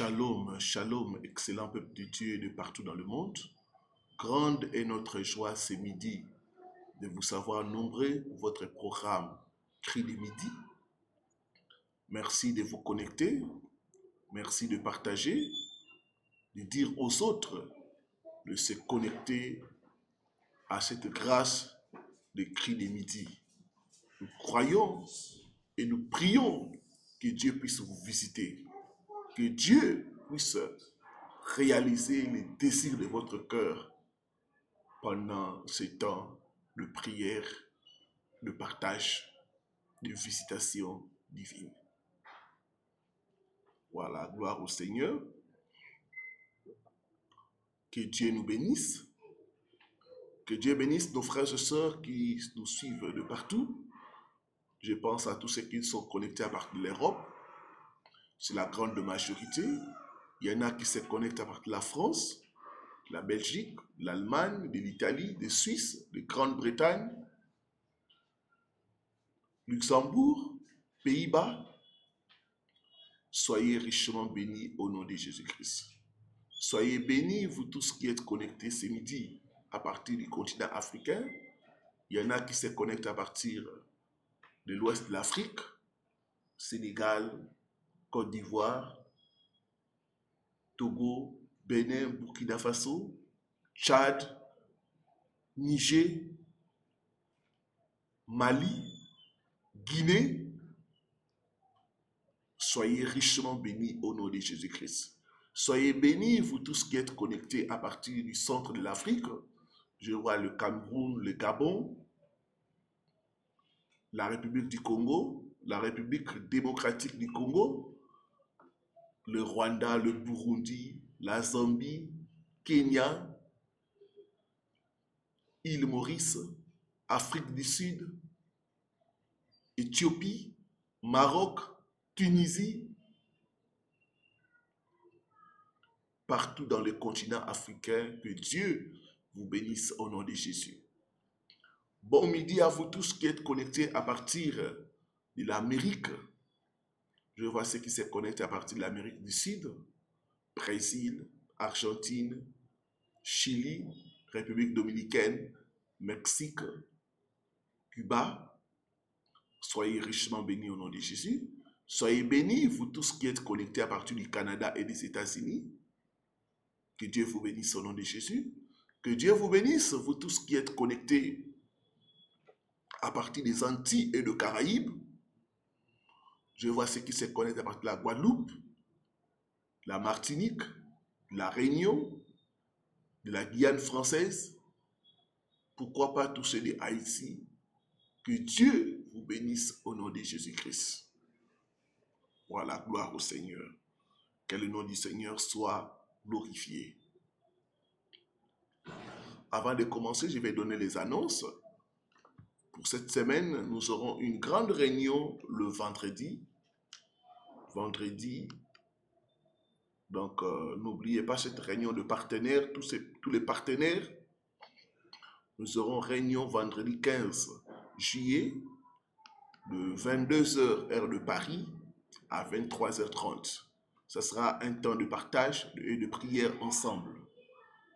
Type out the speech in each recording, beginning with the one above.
Shalom, shalom, excellent peuple de Dieu de partout dans le monde. Grande est notre joie ce midi de vous savoir nombreux votre programme Cri de midi. Merci de vous connecter. Merci de partager, de dire aux autres de se connecter à cette grâce de Cri de midi. Nous croyons et nous prions que Dieu puisse vous visiter que Dieu puisse réaliser les désirs de votre cœur pendant ces temps de prière, de partage, de visitation divine. Voilà, gloire au Seigneur. Que Dieu nous bénisse. Que Dieu bénisse nos frères et sœurs qui nous suivent de partout. Je pense à tous ceux qui sont connectés à partir de l'Europe, c'est la grande majorité. Il y en a qui se connectent à partir de la France, la Belgique, l'Allemagne, de l'Italie, de Suisse, de Grande-Bretagne, Luxembourg, Pays-Bas. Soyez richement bénis au nom de Jésus-Christ. Soyez bénis, vous tous qui êtes connectés ce midi à partir du continent africain. Il y en a qui se connectent à partir de l'ouest de l'Afrique, Sénégal, Côte d'Ivoire, Togo, Bénin, Burkina Faso, Tchad, Niger, Mali, Guinée. Soyez richement bénis au nom de Jésus-Christ. Soyez bénis, vous tous qui êtes connectés à partir du centre de l'Afrique. Je vois le Cameroun, le Gabon, la République du Congo, la République démocratique du Congo, le Rwanda, le Burundi, la Zambie, Kenya, île Maurice, Afrique du Sud, Éthiopie, Maroc, Tunisie, partout dans le continent africain, que Dieu vous bénisse au nom de Jésus. Bon midi à vous tous qui êtes connectés à partir de l'Amérique, je vois ceux qui se connectent à partir de l'Amérique du Sud, Brésil, Argentine, Chili, République dominicaine, Mexique, Cuba. Soyez richement bénis au nom de Jésus. Soyez bénis, vous tous qui êtes connectés à partir du Canada et des États-Unis. Que Dieu vous bénisse au nom de Jésus. Que Dieu vous bénisse, vous tous qui êtes connectés à partir des Antilles et de Caraïbes. Je vois ceux qui se connaissent à de la Guadeloupe, la Martinique, la Réunion, de la Guyane française. Pourquoi pas tous ceux de Haïti? Que Dieu vous bénisse au nom de Jésus-Christ. Voilà, gloire au Seigneur. Que le nom du Seigneur soit glorifié. Avant de commencer, je vais donner les annonces. Pour cette semaine, nous aurons une grande réunion le vendredi vendredi. Donc, euh, n'oubliez pas cette réunion de partenaires, tous, les partenaires. Nous aurons réunion vendredi 15 juillet de 22h heure de Paris à 23h30. Ce sera un temps de partage et de prière ensemble.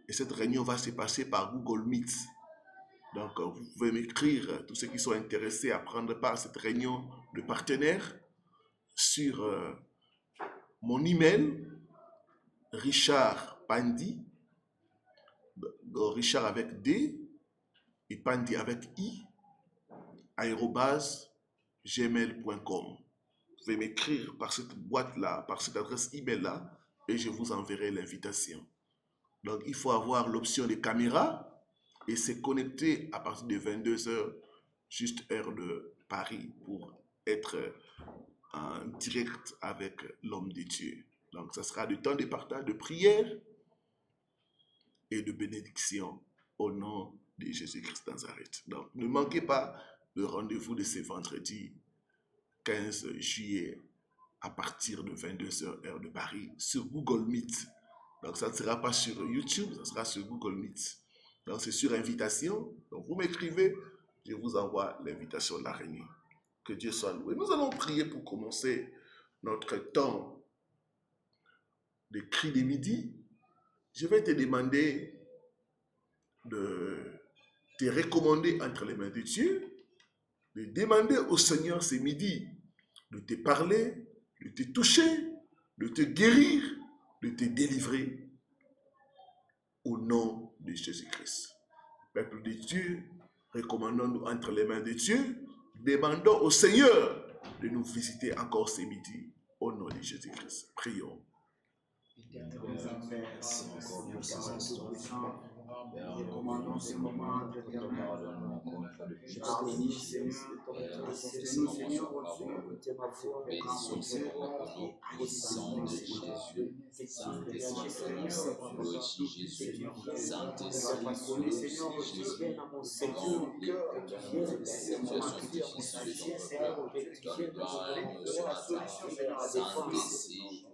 Et cette réunion va se passer par Google Meet. Donc, euh, vous pouvez m'écrire, tous ceux qui sont intéressés à prendre part à cette réunion de partenaires, sur euh, mon email, Richard Pandi, Richard avec D et Pandi avec I, aérobase gmail.com. Vous pouvez m'écrire par cette boîte-là, par cette adresse email-là, et je vous enverrai l'invitation. Donc, il faut avoir l'option des caméras et se connecter à partir de 22h, juste heure de Paris, pour être en direct avec l'homme de Dieu. Donc, ce sera du temps de partage, de prière et de bénédiction au nom de Jésus-Christ Nazareth. Donc, ne manquez pas le rendez-vous de ce vendredi 15 juillet à partir de 22h heure de Paris sur Google Meet. Donc, ça ne sera pas sur YouTube, ça sera sur Google Meet. Donc, c'est sur invitation. Donc, vous m'écrivez, je vous envoie l'invitation de la réunion. Que Dieu soit loué. Nous allons prier pour commencer notre temps des cris de midi, je vais te demander de te recommander entre les mains de Dieu, de demander au Seigneur ce midi de te parler, de te toucher, de te guérir, de te délivrer au nom de Jésus-Christ. Peuple de Dieu, recommandons-nous entre les mains de Dieu, demandons au Seigneur de nous visiter encore ce midi au nom de Jésus-Christ. Prions. Tes mains. Je bénis, Seigneur, Seigneur, écoutez ma voix, Bénissons Seigneur au de Jésus. Seigneur, de je Jésus, Seigneur, à Dieu, toi. Seigneur, parole, ô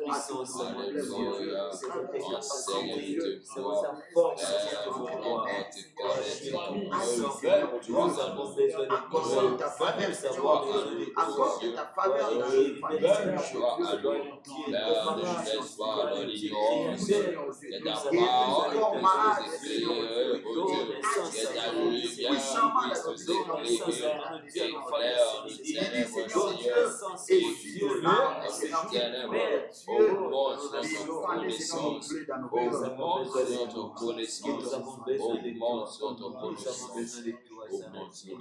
connaître ton œuvre. Nous avons besoin de ta faveur, Seigneur. Accorde ta faveur dans yeux. le dans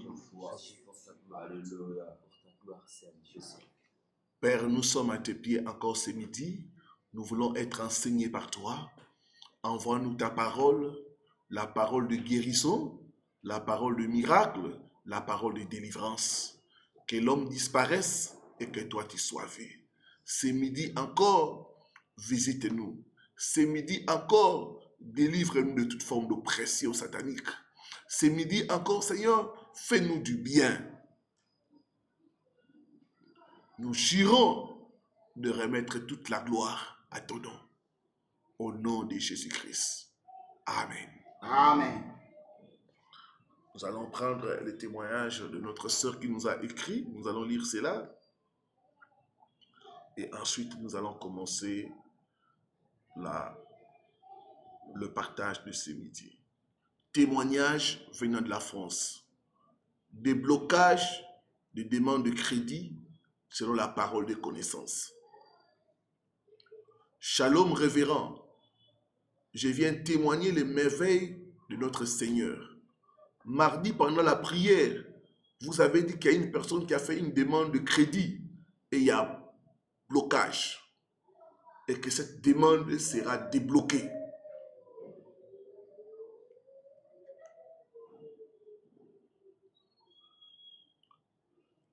nos. Père, nous sommes à tes pieds encore ce midi. Nous voulons être enseignés par toi. Envoie-nous ta parole, la parole de guérison, la parole de miracle, la parole de délivrance. Que l'homme disparaisse et que toi tu sois vu. Ce midi encore, visite-nous. Ce midi encore, délivre-nous de toute forme d'oppression satanique. Ce midi encore, Seigneur, fais-nous du bien. Nous jurons de remettre toute la gloire à ton nom. Au nom de Jésus-Christ. Amen. Amen. Nous allons prendre le témoignage de notre sœur qui nous a écrit. Nous allons lire cela. Et ensuite, nous allons commencer le partage de ce midi. Témoignage venant de la France. Déblocage des demandes de crédit selon la parole de connaissance. Shalom révérend, je viens témoigner les merveilles de notre Seigneur. Mardi, pendant la prière, vous avez dit qu'il y a une personne qui a fait une demande de crédit et il y a blocage. Et que cette demande sera débloquée.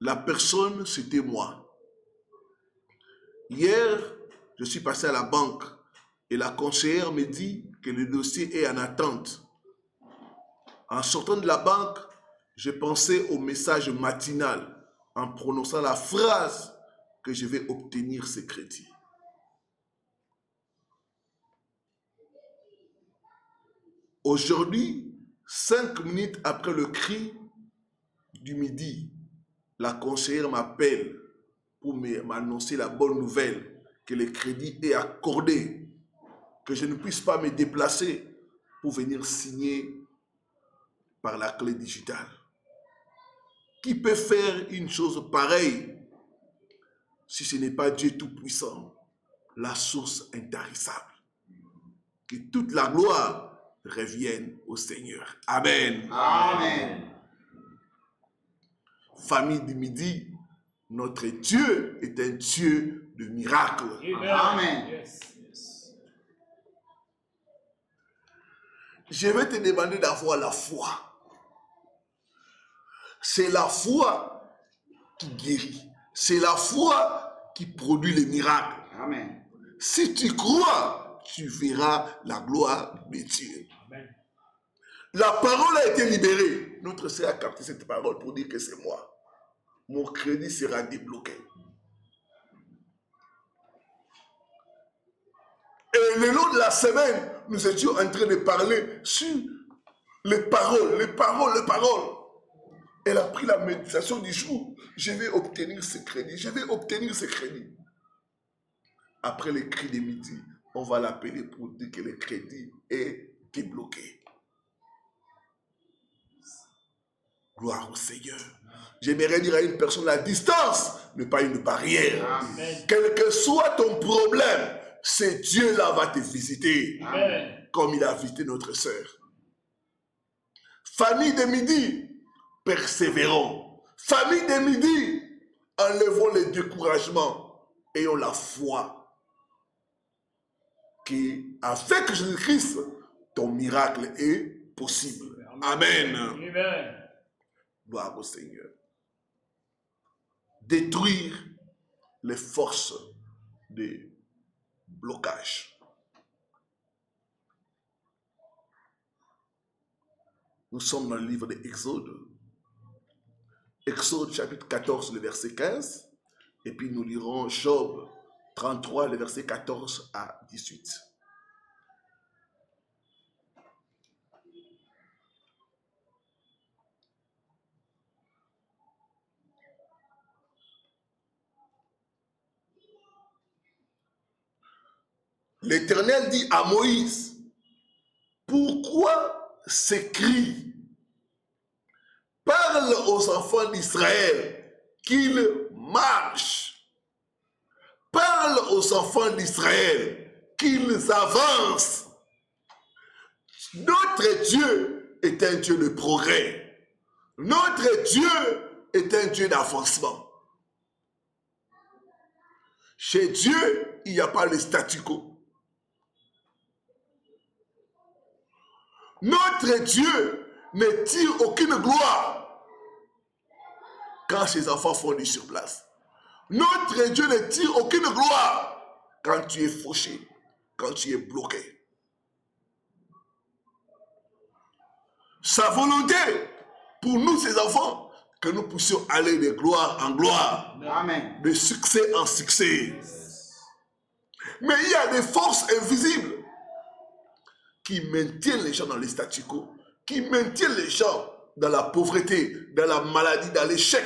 La personne, c'était moi. Hier, je suis passé à la banque et la conseillère me dit que le dossier est en attente. En sortant de la banque, j'ai pensé au message matinal en prononçant la phrase que je vais obtenir ce crédit. Aujourd'hui, cinq minutes après le cri du midi, la conseillère m'appelle pour m'annoncer la bonne nouvelle que le crédit est accordé, que je ne puisse pas me déplacer pour venir signer par la clé digitale. Qui peut faire une chose pareille si ce n'est pas Dieu Tout-Puissant, la source intarissable Que toute la gloire revienne au Seigneur. Amen. Amen. Famille du midi, notre Dieu est un Dieu de miracles. Amen. Je vais te demander d'avoir la foi. C'est la foi qui guérit. C'est la foi qui produit les miracles. Amen. si tu crois, tu verras la gloire de Dieu. La parole a été libérée. Notre sœur a capté cette parole pour dire que c'est moi. Mon crédit sera débloqué. Et le long de la semaine, nous étions en train de parler sur les paroles, les paroles, les paroles. Elle a pris la méditation du jour. Je vais obtenir ce crédit. Je vais obtenir ce crédit. Après le cri de midi, on va l'appeler pour dire que le crédit est débloqué. Gloire au Seigneur. J'aimerais dire à une personne, la distance n'est pas une barrière. Quel que soit ton problème, c'est Dieu là va te visiter. Comme il a visité notre sœur. Famille de midi, persévérons. Famille de midi, enlevons les découragements. Ayons la foi qui, avec Jésus-Christ, ton miracle est possible. Amen. Amen. Gloire au Seigneur. Détruire les forces de blocage. Nous sommes dans le livre de Exode. Exode chapitre 14, le verset 15. Et puis nous lirons Job 33, le verset 14 à 18. L'Éternel dit à Moïse, pourquoi ces cris Parle aux enfants d'Israël qu'ils marchent. Parle aux enfants d'Israël qu'ils avancent. Notre Dieu est un Dieu de progrès. Notre Dieu est un Dieu d'avancement. Chez Dieu, il n'y a pas le statu quo. Notre Dieu ne tire aucune gloire quand ses enfants font du surplace. Notre Dieu ne tire aucune gloire quand tu es fauché, quand tu es bloqué. Sa volonté pour nous, ses enfants, que nous puissions aller de gloire en gloire, Amen. de succès en succès. Mais il y a des forces invisibles qui maintiennent les gens dans les statu quo, qui maintiennent les gens dans la pauvreté, dans la maladie, dans l'échec.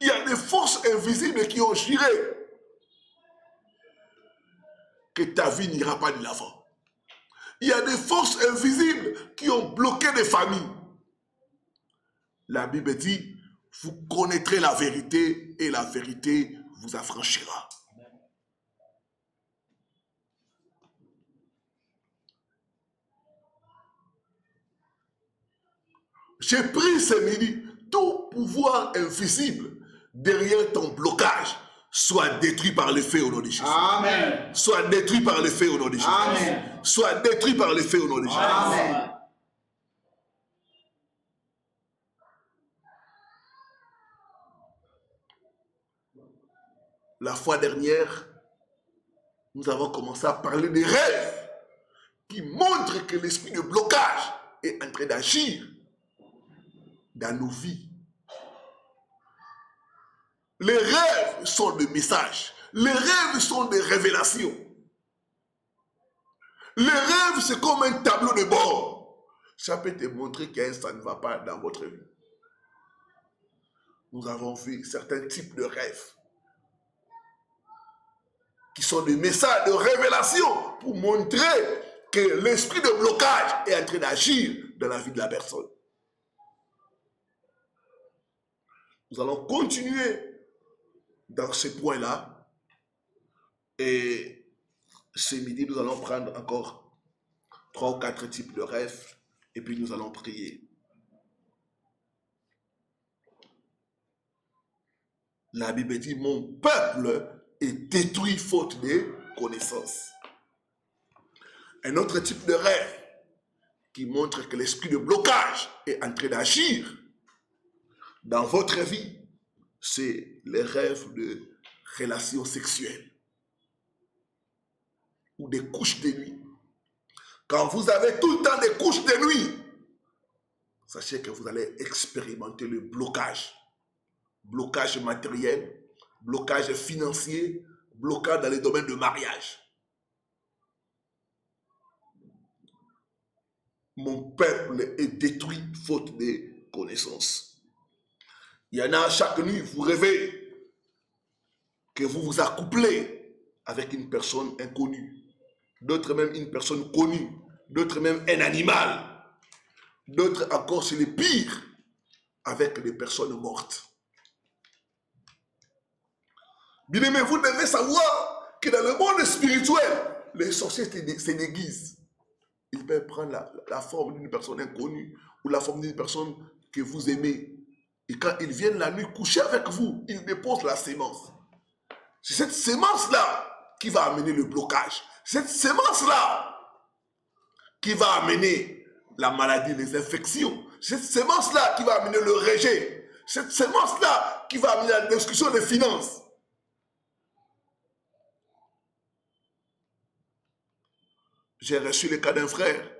Il y a des forces invisibles qui ont juré que ta vie n'ira pas de l'avant. Il y a des forces invisibles qui ont bloqué des familles. La Bible dit, vous connaîtrez la vérité et la vérité vous affranchira. J'ai pris ce midi tout pouvoir invisible derrière ton blocage soit détruit par le feu au nom de Jésus. Amen. Soit détruit par le feu au nom de Jésus. Amen. Soit détruit par le feu au nom de Jésus. Amen. La fois dernière, nous avons commencé à parler des rêves qui montrent que l'esprit de blocage est en train d'agir dans nos vies. Les rêves sont des messages. Les rêves sont des révélations. Les rêves, c'est comme un tableau de bord. Ça peut te montrer que ça ne va pas dans votre vie. Nous avons vu certains types de rêves qui sont des messages de révélation pour montrer que l'esprit de blocage est en train d'agir dans la vie de la personne. Nous allons continuer dans ce point-là. Et ce midi, nous allons prendre encore trois ou quatre types de rêves. Et puis nous allons prier. La Bible dit, mon peuple est détruit faute de connaissances. Un autre type de rêve qui montre que l'esprit de blocage est en train d'agir dans votre vie, c'est les rêves de relations sexuelles ou des couches de nuit. Quand vous avez tout le temps des couches de nuit, sachez que vous allez expérimenter le blocage. Blocage matériel, blocage financier, blocage dans les domaines de mariage. Mon peuple est détruit faute de connaissances. Il y en a chaque nuit, vous rêvez que vous vous accouplez avec une personne inconnue. D'autres même une personne connue. D'autres même un animal. D'autres encore, c'est les pires, avec des personnes mortes. Bien aimé, vous devez savoir que dans le monde spirituel, les sorciers se déguisent. Ils peuvent prendre la, forme d'une personne inconnue ou la forme d'une personne que vous aimez. Et quand ils viennent la nuit coucher avec vous, ils déposent la sémence. C'est cette sémence-là qui va amener le blocage. Cette sémence-là qui va amener la maladie, les infections. Cette sémence-là qui va amener le rejet. Cette sémence-là qui va amener la destruction des finances. J'ai reçu le cas d'un frère.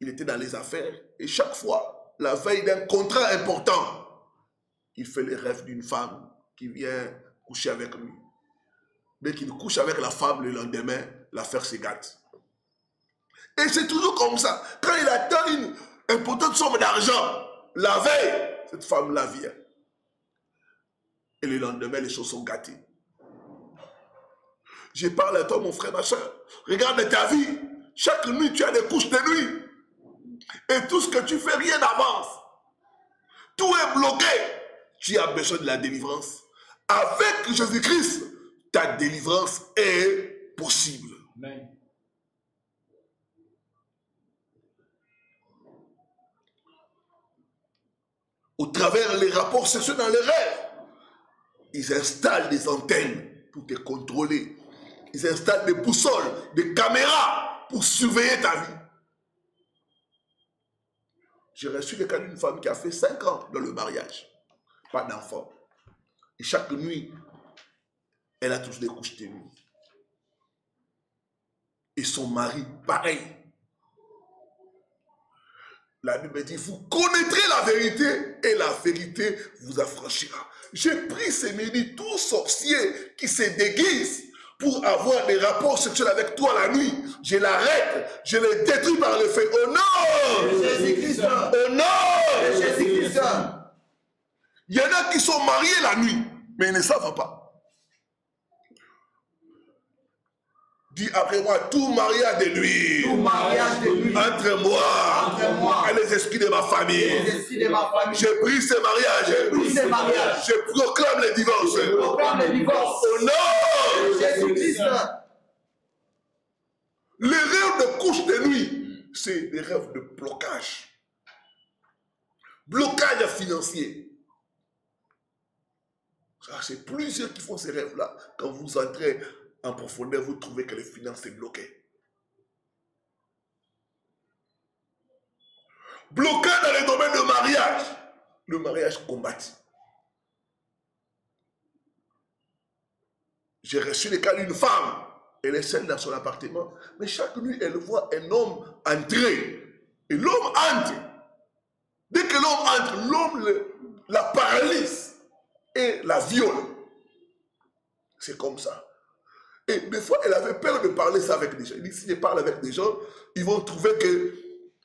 Il était dans les affaires et chaque fois, la veille d'un contrat important, il fait le rêve d'une femme qui vient coucher avec lui. Dès qu'il couche avec la femme le lendemain, l'affaire se gâte. Et c'est toujours comme ça. Quand il attend une importante somme d'argent, la veille, cette femme-là vient. Et le lendemain, les choses sont gâtées. Je parle à toi, mon frère, ma soeur. Regarde ta vie. Chaque nuit, tu as des couches de nuit. Et tout ce que tu fais, rien n'avance. Tout est bloqué. Tu as besoin de la délivrance. Avec Jésus-Christ, ta délivrance est possible. Amen. Au travers les rapports sexuels dans les rêves, ils installent des antennes pour te contrôler. Ils installent des boussoles, des caméras pour surveiller ta vie. J'ai reçu le cas d'une femme qui a fait 5 ans dans le mariage. Pas d'enfant. Et chaque nuit, elle a tous des couches de. Et son mari, pareil. La Bible dit, vous connaîtrez la vérité et la vérité vous affranchira. J'ai pris ces midi tout sorcier qui se déguise pour avoir des rapports sexuels avec toi la nuit. Je l'arrête, je le détruis par le feu. Au nom de Jésus-Christ. Au nom de Jésus-Christ. Il y en a qui sont mariés la nuit, mais ils ne savent pas. Dis après moi, tout mariage de nuit. Tout mariage de nuit. Entre moi, entre moi et les esprits de ma famille. De ma famille. Je prie ce mariage. Je mariage. Proclame le divorce. Je proclame le divorce. Au nom de Jésus-Christ. Les rêves de couche de nuit, c'est des rêves de blocage. Blocage financier. C'est plusieurs qui font ces rêves-là. Quand vous entrez en profondeur, vous trouvez que les finances sont bloquées. Bloqué dans les domaines de mariage. Le mariage combattu. J'ai reçu le cas d'une femme. Elle est seule dans son appartement. Mais chaque nuit, elle voit un homme entrer. Et l'homme entre. Dès que l'homme entre, l'homme la paralyse et la viole. C'est comme ça. Et des fois, elle avait peur de parler ça avec des gens. Elle dit, si je parle avec des gens, ils vont trouver que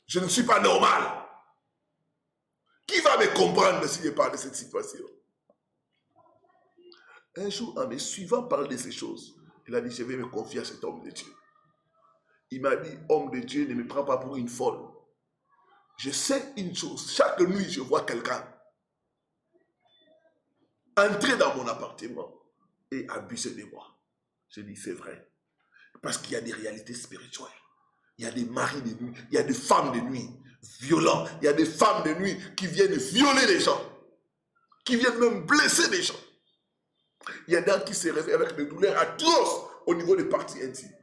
je ne suis pas normal. Qui va me comprendre si je parle de cette situation? Un jour, en me suivant parler de ces choses, il a dit, je vais me confier à cet homme de Dieu. Il m'a dit, homme de Dieu, ne me prends pas pour une folle. Je sais une chose, chaque nuit, je vois quelqu'un entrer dans mon appartement et abuser de moi. Je dis, c'est vrai. Parce qu'il y a des réalités spirituelles. Il y a des maris de nuit, il y a des femmes de nuit violents, il y a des femmes de nuit qui viennent violer les gens, qui viennent même blesser les gens. Il y a des qui se réveillent avec des douleurs atroces au niveau des parties intimes.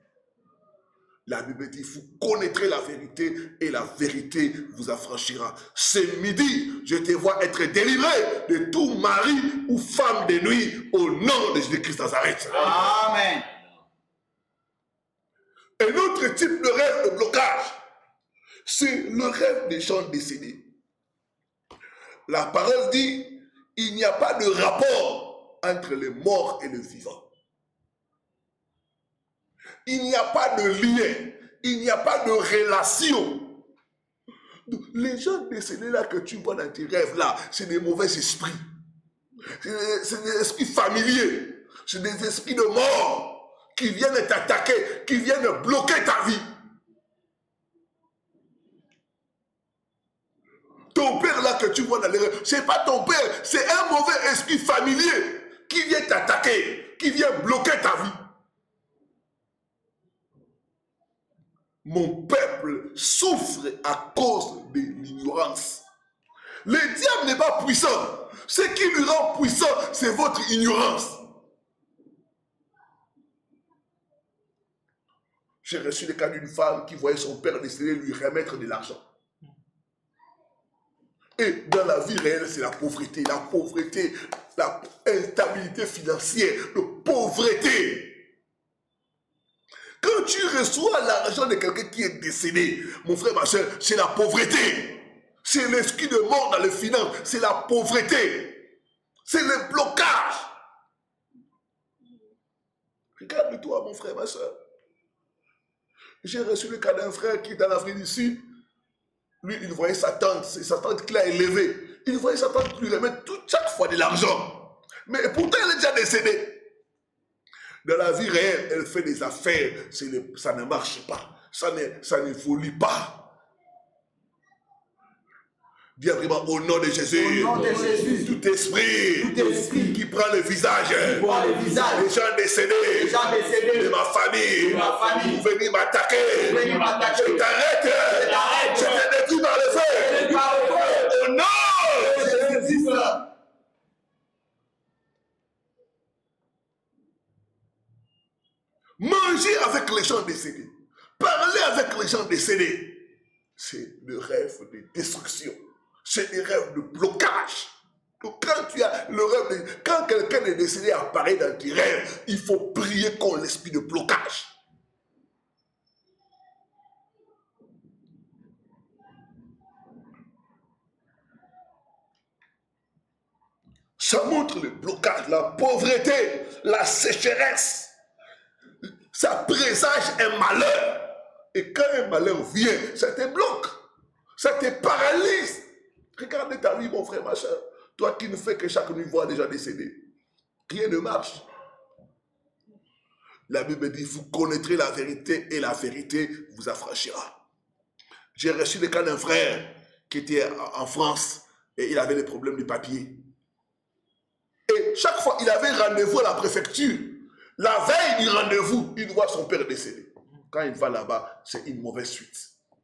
La Bible dit, vous connaîtrez la vérité et la vérité vous affranchira. Ce midi, je te vois être délivré de tout mari ou femme de nuit au nom de Jésus-Christ Nazareth. Amen. Un autre type de rêve de blocage, c'est le rêve des gens décédés. La parole dit, il n'y a pas de rapport entre les morts et les vivants. Il n'y a pas de lien, il n'y a pas de relation. Les gens décédés là que tu vois dans tes rêves là, c'est des mauvais esprits. C'est des esprits familiers. C'est des esprits de mort qui viennent t'attaquer, qui viennent bloquer ta vie. Ton père là que tu vois dans les rêves, c'est pas ton père, c'est un mauvais esprit familier qui vient t'attaquer, qui vient bloquer ta vie. Mon peuple souffre à cause de l'ignorance. Le diable n'est pas puissant. Ce qui lui rend puissant, c'est votre ignorance. J'ai reçu le cas d'une femme qui voyait son père décédé lui remettre de l'argent. Et dans la vie réelle, c'est la pauvreté, la pauvreté, la instabilité financière, la pauvreté. Quand tu reçois l'argent de quelqu'un qui est décédé, mon frère, ma soeur, c'est la pauvreté. C'est l'esprit de mort dans les finances, c'est la pauvreté. C'est le blocage. Regarde-toi, mon frère, ma soeur. J'ai reçu le cas d'un frère qui est en Afrique du Sud. Lui, il voyait sa tante, c'est sa tante qui l'a élevé. Il voyait sa tante lui remettre toute chaque fois de l'argent. Mais pourtant, elle est déjà décédée. Dans la vie réelle, elle fait des affaires, ça ne marche pas, ça ne, ça pas. Dis vraiment au nom de Jésus. Au nom de Jésus. Tout esprit, Tout esprit qui prend le visage, les gens décédés, des gens décédés de ma famille, de ma famille, pour venir m'attaquer. Je t'arrête. Je te détruis le feu. détruis par le feu. Au nom de Jésus. Jésus. Manger avec les gens décédés. Parler avec les gens décédés. C'est le rêve de destruction. C'est le rêve de blocage. Donc quand tu as le rêve de... Quand quelqu'un est décédé apparaît dans tes rêves, il faut prier contre l'esprit de blocage. Ça montre le blocage, la pauvreté, la sécheresse. Ça présage un malheur. Et quand un malheur vient, ça te bloque. Ça te paralyse. Regarde ta vie, mon frère, ma soeur. Toi qui ne fais que chaque nuit voir des gens décédés. Rien ne marche. La Bible dit, vous connaîtrez la vérité et la vérité vous affranchira. J'ai reçu le cas d'un frère qui était en France et il avait des problèmes de papier. Et chaque fois, il avait rendez-vous à la préfecture. La veille du rendez-vous, il voit son père décédé. Quand il va là-bas, c'est une mauvaise suite.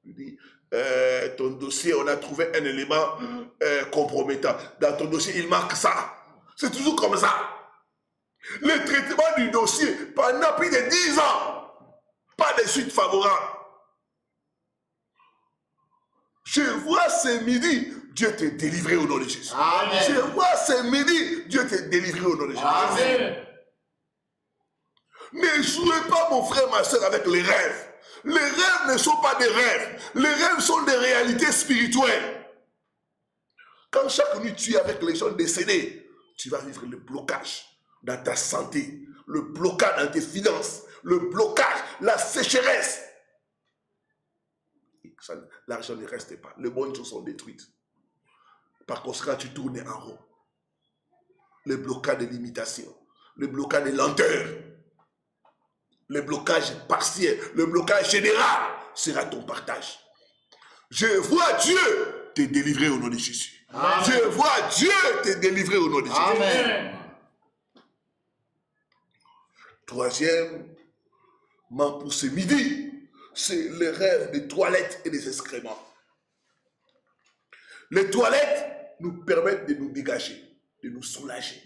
Il dit, euh, ton dossier, on a trouvé un élément euh, compromettant. Dans ton dossier, il manque ça. C'est toujours comme ça. Le traitement du dossier, pendant plus de 10 ans, pas de suite favorable. Je vois ce midi, Dieu te délivrer au nom de Jésus. Amen. Je vois ce midi, Dieu te délivrer au nom de Jésus. Amen. Ne jouez pas, mon frère, ma soeur, avec les rêves. Les rêves ne sont pas des rêves. Les rêves sont des réalités spirituelles. Quand chaque nuit tu es avec les gens décédés, tu vas vivre le blocage dans ta santé, le blocage dans tes finances, le blocage, la sécheresse. L'argent ne reste pas. Les bonnes choses sont détruites. Par conséquent, tu tournes en rond. Le blocage de l'imitation, le blocage de lenteur, le blocage partiel, le blocage général sera ton partage. Je vois Dieu te délivrer au nom de Jésus. Amen. Je vois Dieu te délivrer au nom de Jésus. Amen. Troisièmement, pour ce midi, c'est le rêve des toilettes et des excréments. Les toilettes nous permettent de nous dégager, de nous soulager.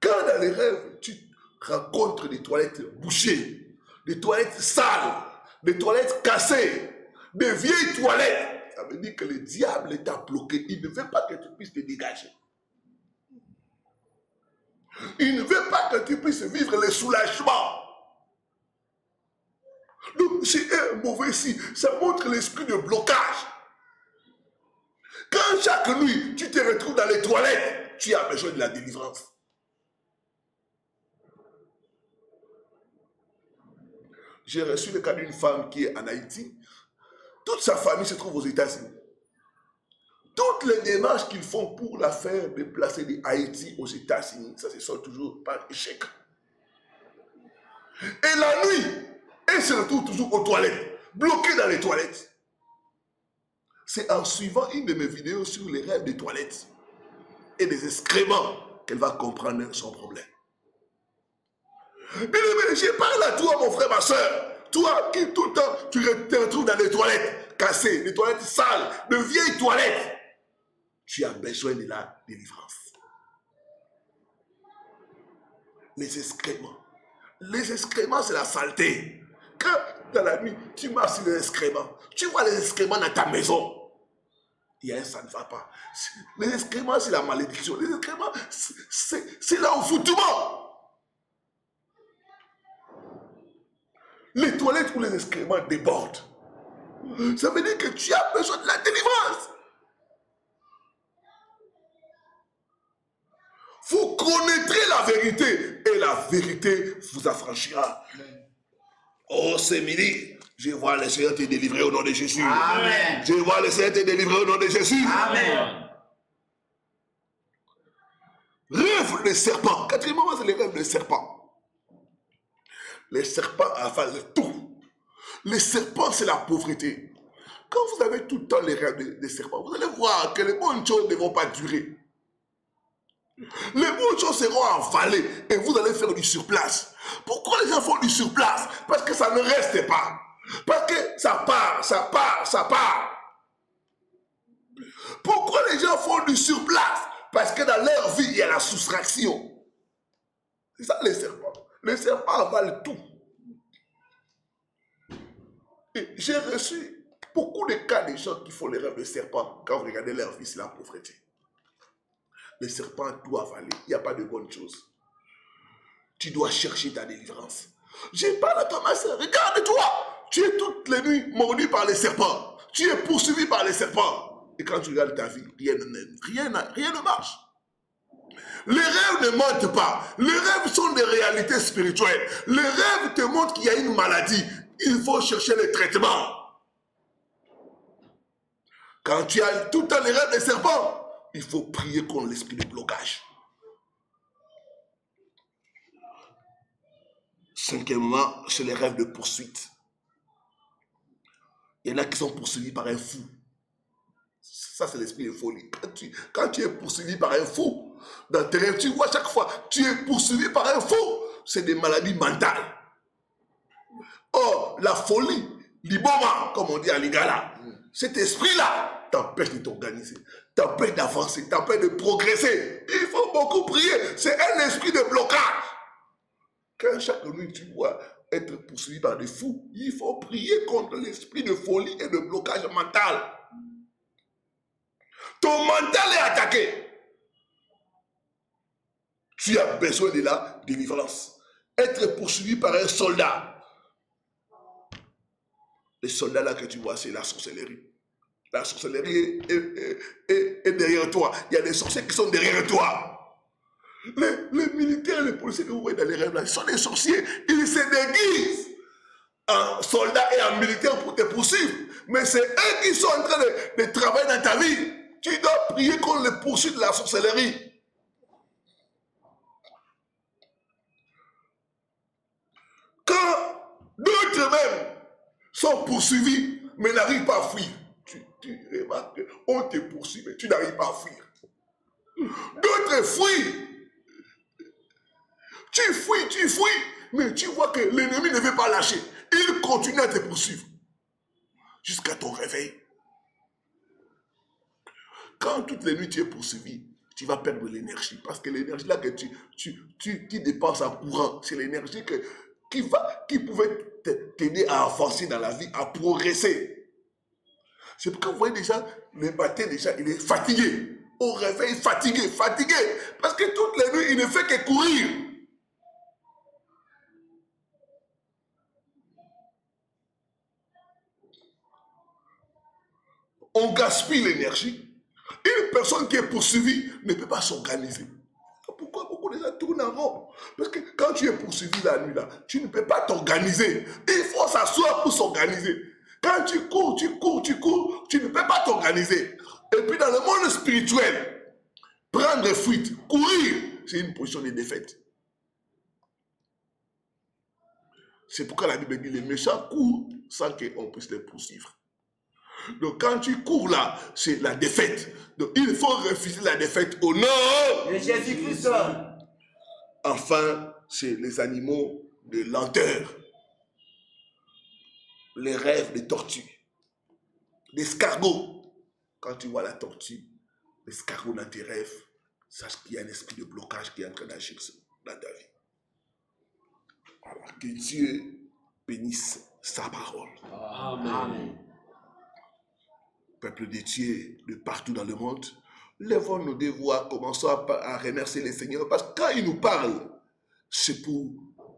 Quand dans les rêves, tu rencontres des toilettes bouchées, des toilettes sales, des toilettes cassées, des vieilles toilettes. Ça veut dire que le diable t'a bloqué. Il ne veut pas que tu puisses te dégager. Il ne veut pas que tu puisses vivre le soulagement. Donc, c'est un mauvais signe. Ça montre l'esprit de blocage. Quand chaque nuit, tu te retrouves dans les toilettes, tu as besoin de la délivrance. J'ai reçu le cas d'une femme qui est en Haïti. Toute sa famille se trouve aux États-Unis. Toutes les démarches qu'ils font pour la faire déplacer de Haïti aux États-Unis, ça se sort toujours par échec. Et la nuit, elle se retrouve toujours aux toilettes, bloquée dans les toilettes. C'est en suivant une de mes vidéos sur les rêves des toilettes et des excréments qu'elle va comprendre son problème. Bien aimé, je parle à toi, mon frère, ma soeur. Toi qui tout le temps, tu te retrouves dans les toilettes cassées, les toilettes sales, de vieilles toilettes. Tu as besoin de la délivrance. Les excréments. Les excréments, c'est la saleté. Quand dans la nuit, tu marches sur les excréments, tu vois les excréments dans ta maison. Il y a un, ça ne va pas. Les excréments, c'est la malédiction. Les excréments, c'est l'enfoutement. Les toilettes ou les excréments débordent. Ça veut dire que tu as besoin de la délivrance. Vous connaîtrez la vérité et la vérité vous affranchira. Oh, c'est midi. Je vois le Seigneur te délivrer au nom de Jésus. Amen. Je vois le Seigneur te délivrer au nom de Jésus. Amen. Rêve de serpent. Quatrièmement, c'est les rêves de serpent. Les serpents avalent tout. Les serpents, c'est la pauvreté. Quand vous avez tout le temps les rêves des serpents, vous allez voir que les bonnes choses ne vont pas durer. Les bonnes choses seront avalées et vous allez faire du surplace. Pourquoi les gens font du surplace? Parce que ça ne reste pas. Parce que ça part, ça part, ça part. Pourquoi les gens font du surplace? Parce que dans leur vie, il y a la soustraction. C'est ça les serpents. Les serpents avalent tout. J'ai reçu beaucoup de cas de gens qui font rêves de serpents. Quand vous regardez leur vie, c'est la pauvreté. Les serpents tout avalé. Il n'y a pas de bonne chose. Tu dois chercher ta délivrance. Je parle à toi, ma soeur. Regarde-toi. Tu es toutes les nuits mordu par les serpents. Tu es poursuivi par les serpents. Et quand tu regardes ta vie, rien, rien ne marche. Les rêves ne mentent pas. Les rêves sont des réalités spirituelles. Les rêves te montrent qu'il y a une maladie. Il faut chercher le traitement. Quand tu as tout le temps les rêves des serpents, il faut prier contre l'esprit de blocage. Cinquièmement, c'est les rêves de poursuite. Il y en a qui sont poursuivis par un fou. Ça, c'est l'esprit de folie. Quand tu, es poursuivi par un fou, dans tes rêves, tu vois chaque fois, tu es poursuivi par un fou. C'est des maladies mentales. Or, la folie, l'iboma, comme on dit à Ligala, cet esprit-là t'empêche de t'organiser, t'empêche d'avancer, t'empêche de progresser. Il faut beaucoup prier. C'est un esprit de blocage. Quand chaque nuit tu vois être poursuivi par des fous, il faut prier contre l'esprit de folie et de blocage mental. Ton mental est attaqué. Tu as besoin de la délivrance. Être poursuivi par un soldat. Les soldats là que tu vois, c'est la sorcellerie. La sorcellerie est, derrière toi. Il y a des sorciers qui sont derrière toi. Les, militaires, les policiers que vous voyez dans les rêves là, ils sont des sorciers. Ils se déguisent en soldats et en militaires pour te poursuivre. Mais c'est eux qui sont en train de, de travailler dans ta vie. Tu dois prier contre les poursuites de la sorcellerie. Quand d'autres même sont poursuivis, mais n'arrivent pas à fuir, tu, tu remarques qu'on te poursuit, mais tu n'arrives pas à fuir. D'autres fuient. Tu fuis, tu fuis, mais tu vois que l'ennemi ne veut pas lâcher. Il continue à te poursuivre jusqu'à ton réveil. Quand toutes les nuits tu es poursuivi, tu vas perdre l'énergie. Parce que l'énergie là que tu, tu, tu, dépenses en courant, c'est l'énergie qui, va, qui pouvait t'aider à avancer dans la vie, à progresser. C'est pourquoi vous voyez déjà, le matin déjà, il est fatigué. Au réveil, fatigué, fatigué. Parce que toutes les nuits, il ne fait que courir. On gaspille l'énergie. Une personne qui est poursuivie ne peut pas s'organiser. Beaucoup de gens tournent en rond Parce que quand tu es poursuivi la nuit, là, tu ne peux pas t'organiser. Il faut s'asseoir pour s'organiser. Quand tu cours, tu cours, tu cours, tu ne peux pas t'organiser. Et puis dans le monde spirituel, prendre fuite, courir, c'est une position de défaite. C'est pourquoi la Bible dit les méchants courent sans qu'on puisse les poursuivre. Donc quand tu cours là, c'est la défaite. Donc il faut refuser la défaite au nom. Et Jésus-Christ. Enfin, c'est les animaux de lenteur. Les rêves des tortues. L'escargot. Quand tu vois la tortue, l'escargot dans tes rêves, sache qu'il y a un esprit de blocage qui est en train d'agir dans ta vie. Alors que Dieu bénisse sa parole. Amen. peuple de Dieu de partout dans le monde, lèvons nos deux voix, commençons à, à remercier le Seigneur, parce que quand il nous parle, c'est pour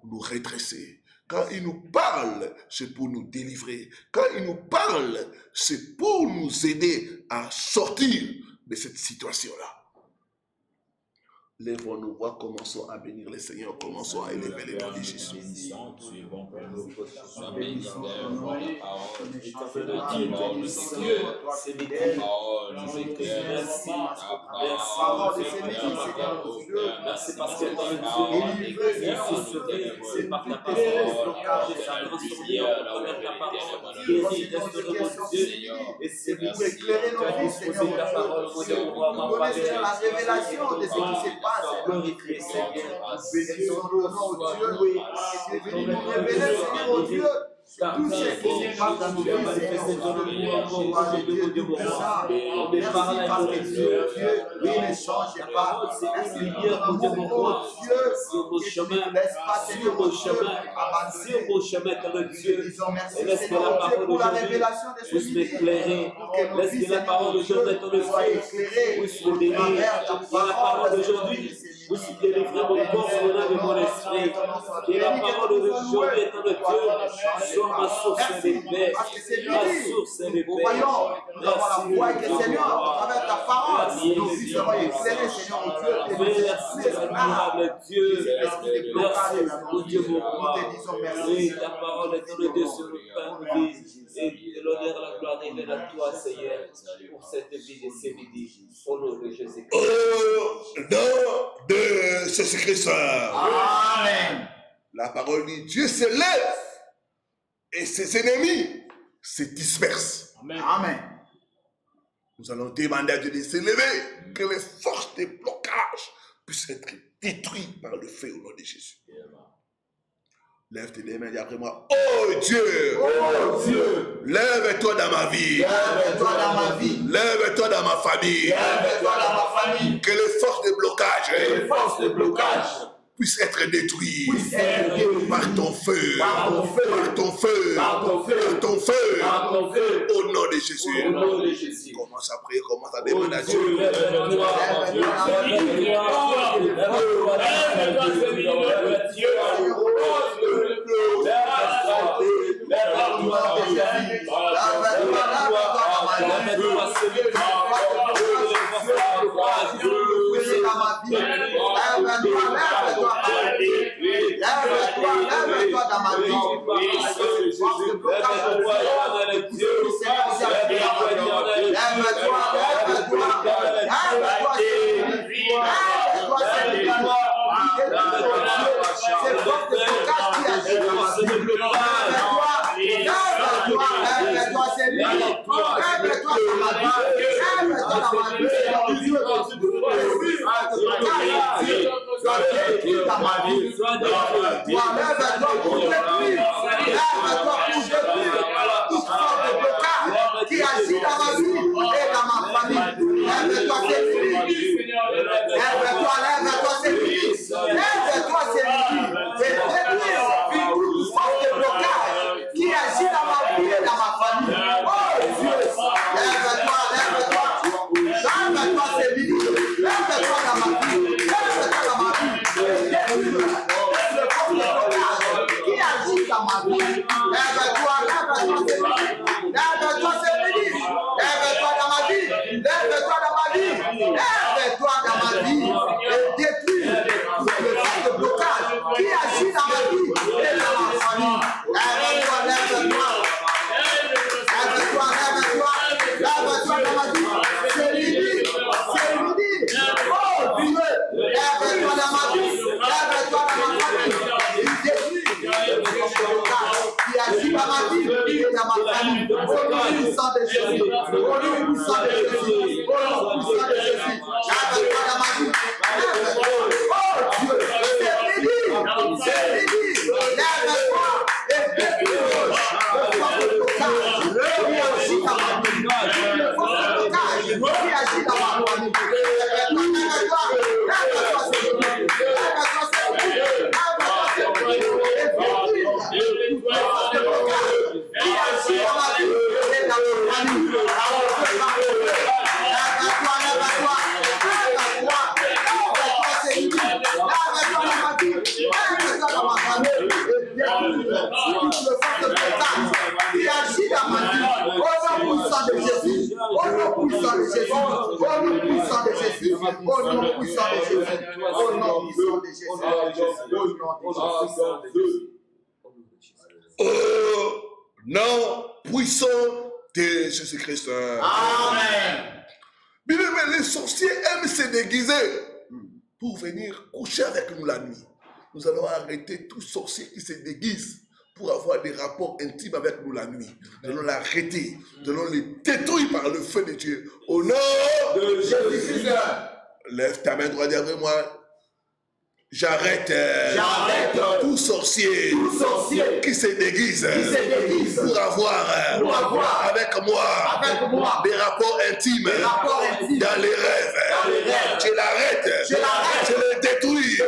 nous redresser. Quand il nous parle, c'est pour nous délivrer. Quand il nous parle, c'est pour nous aider à sortir de cette situation-là. Lèvons nos voix, commençons à bénir le Seigneur, commençons à élever les noms de Jésus. Nous nous nous et c'est pour éclairer nos vies, Seigneur, Seigneur, la révélation de ce qui. Glorifié, Seigneur, Bénissons ton nom, Dieu. Et venu nous révéler, Seigneur, Dieu. Tout ce qui dans nos vies, Dieu. Dieu, Dieu puissant. Merci parce que Dieu, Dieu, lui ne change pas. Merci pour ton Dieu. sur sur Dieu, sur dans Dieu, Et laisse que la Dieu, parole de ce puisse m'éclairer. Laisse que la parole oh Dieu, dans le ciel puisse me bénir. la parole d'aujourd'hui puisse délivrer mon corps, mon âme et mon esprit. Que la parole d'aujourd'hui étant le Dieu soit ma source de paix, Parce que c'est ma source de Nous paix. voyons, nous avons la foi et que Seigneur, à travers ta parole, seront éclairées, Seigneur, mon Dieu, nous admirable Dieu. Merci, mon Dieu, mon roi. Nous te disons merci. Oui, ta parole est dans le Dieu sur le pain de vie. Et l'honneur et la gloire reviennent à toi, Seigneur, pour cette vie de ce midi. Au nom de Jésus-Christ. Au nom de Jésus-Christ. Amen. La parole dit, Dieu se lève et ses ennemis se dispersent. Amen. Nous allons demander à Dieu de s'élever, que les forces de blocage puissent être détruites par le feu au nom de Jésus. Lève tes deux mains et dis après moi, oh Dieu, Oh Dieu, lève-toi dans ma vie, lève-toi dans ma vie. lève-toi dans ma famille, Lève-toi dans ma famille. que les forces de blocage Les forces de blocage puissent être détruites puissent être par ton feu, par ton feu, par ton feu, par ton feu, par ton feu, par ton feu. au nom de Jésus. Au nom de Jésus. Commence à prier, commence à Oh demander à Dieu, Dieu. Lève-toi. Lève-toi. Lève-toi. Lève-toi. Lève-toi, Fouiller dans ma vie. Lève-toi, lève-toi. Lève-toi, lève-toi dans ma vie. Force de blocage. Lève-toi, lève-toi. Lève-toi, Seigneur. Lève-toi, Seigneur. C'est force de blocage lève-toi, Seigneur. Lève-toi dans ma vie. Lève-toi dans ma vie, Seigneur Dieu. Esprit de blocage, sois détruit dans ma vie. Toi, lève-toi pour détruire. Lève-toi pour détruire toute forme de blocage qui agit dans ma vie et dans ma famille. Lève-toi, c'est fini. Lève-toi, lève-toi, c'est He's our nom puissant de Jésus-Christ. Amen. Bien les sorciers aiment se déguiser pour venir coucher avec nous la nuit. Nous allons arrêter tout sorcier qui se déguise pour avoir des rapports intimes avec nous la nuit. Nous allons l'arrêter. Nous allons les détruire par le feu de Dieu. Au nom de Jésus-Christ. Lève ta main droite derrière moi J'arrête euh, euh, tout sorcier, qui se déguise, euh, pour, avoir, avec, moi, des rapports intimes, dans, les rêves. Je l'arrête, je, le détruis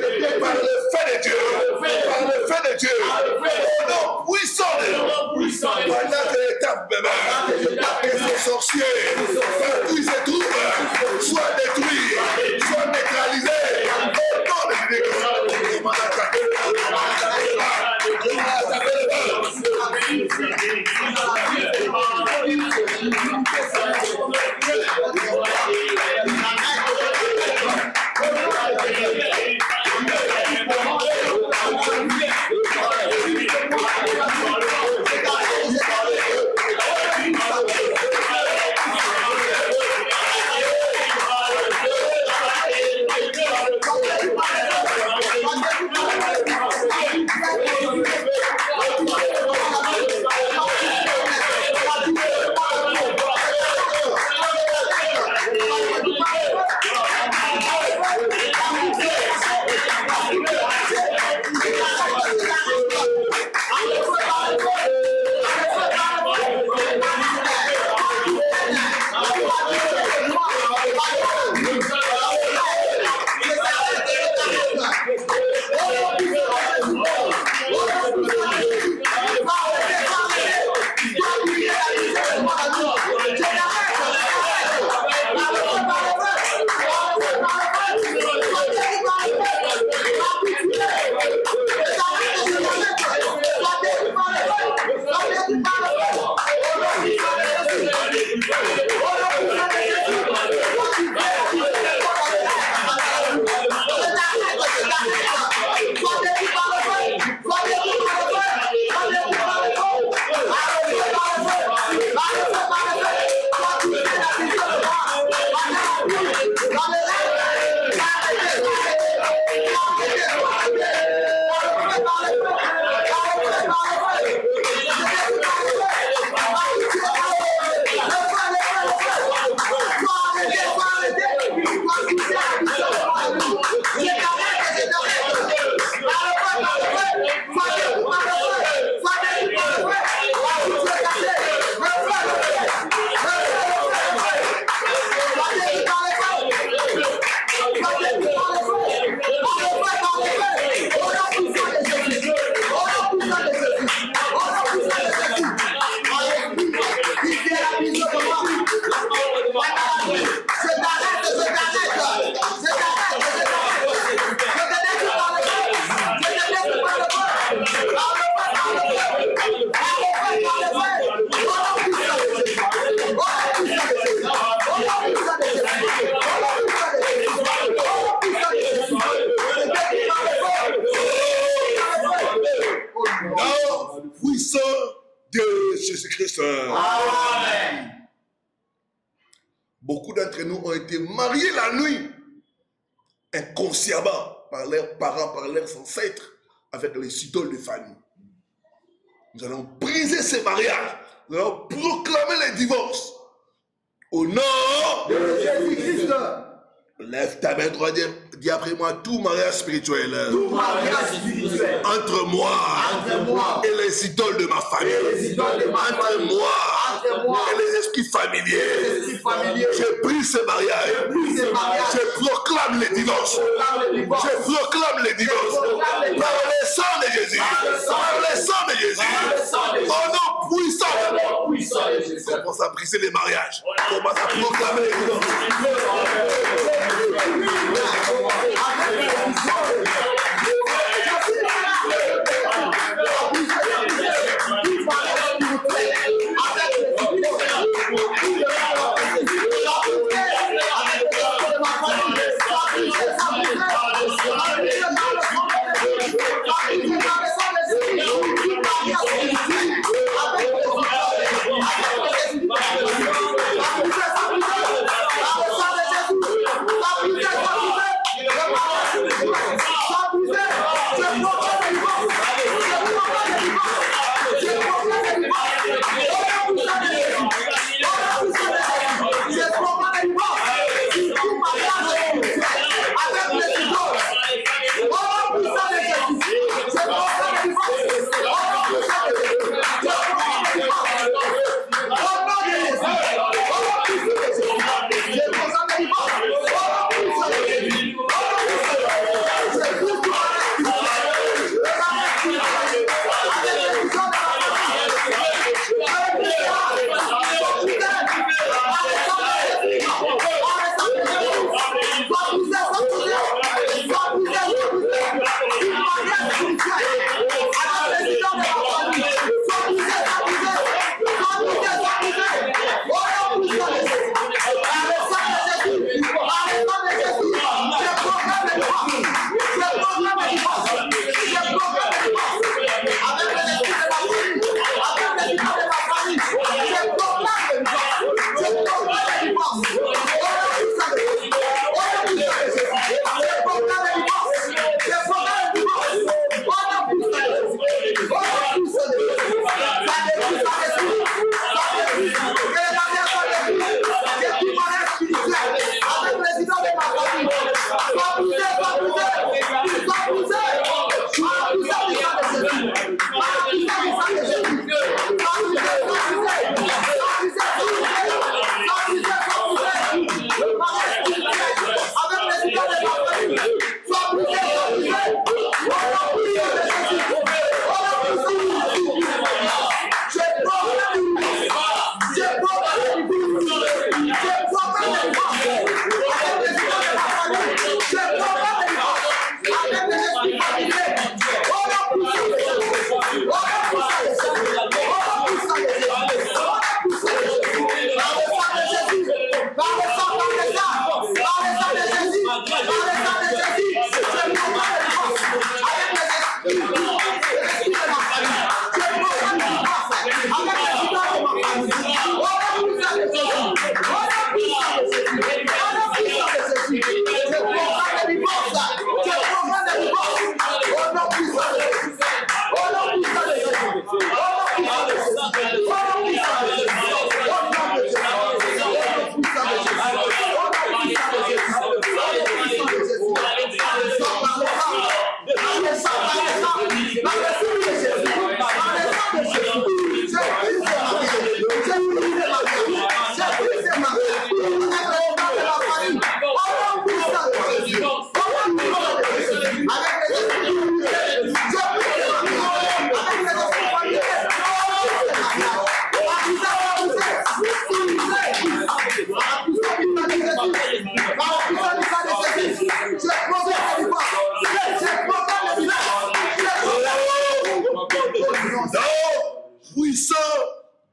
par le fait de Dieu, par le fait de Dieu. Entre moi et les esprits familiers. Je brise ce mariage. Je proclame les divorces. Je proclame les divorces. Par le sang de Jésus. Par le sang de Jésus. Nom puissant. au nom puissant de Jésus. Commence à briser les mariages. Commence à proclamer les divorces.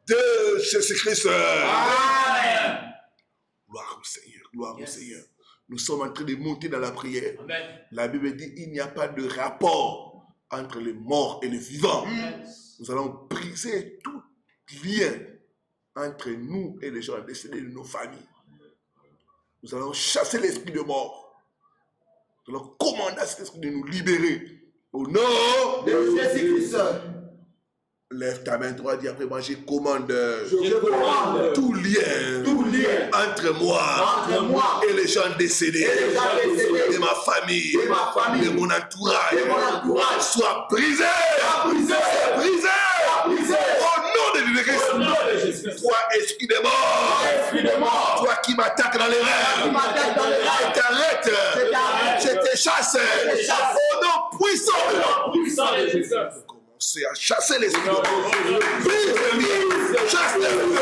De Jésus-Christ. Gloire au Seigneur, gloire au Seigneur. Nous sommes en train de monter dans la prière. La Bible dit il n'y a pas de rapport entre les morts et les vivants. Nous allons briser tout lien entre nous et les gens décédés de nos familles. Nous allons chasser l'esprit de mort. Nous allons commander à cet esprit de nous libérer. Au nom De Jésus-Christ. Lève ta main droite, dis après moi, je commande Je commande tout lien tout lien entre moi entre moi et les gens décédés et les gens décédés de ma famille, de ma famille, de mon entourage, de mon entourage. soit brisé, brisé. brisé, brisé. au nom de Jésus-Christ. Au nom de Jésus-Christ. Toi, esprit de mort, Esprit de mort. toi qui m'attaques dans les Qui rêves, m'attaque dans les je rêves. t'arrête, Je t'arrête. je te chasse, au nom puissant de l'homme. Puissant de Jésus. Commencez à chasser l'esprit de mort. Brise le lien, chasse l'esprit de